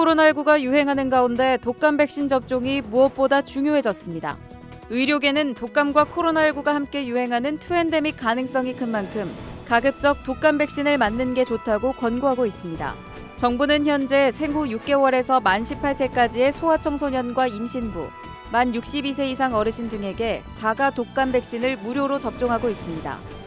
코로나19가 유행하는 가운데 독감 백신 접종이 무엇보다 중요해졌습니다. 의료계는 독감과 코로나19가 함께 유행하는 투엔데믹 가능성이 큰 만큼 가급적 독감 백신을 맞는 게 좋다고 권고하고 있습니다. 정부는 현재 생후 6개월에서 만 18세까지의 소아청소년과 임신부, 만 62세 이상 어르신 등에게 4가 독감 백신을 무료로 접종하고 있습니다.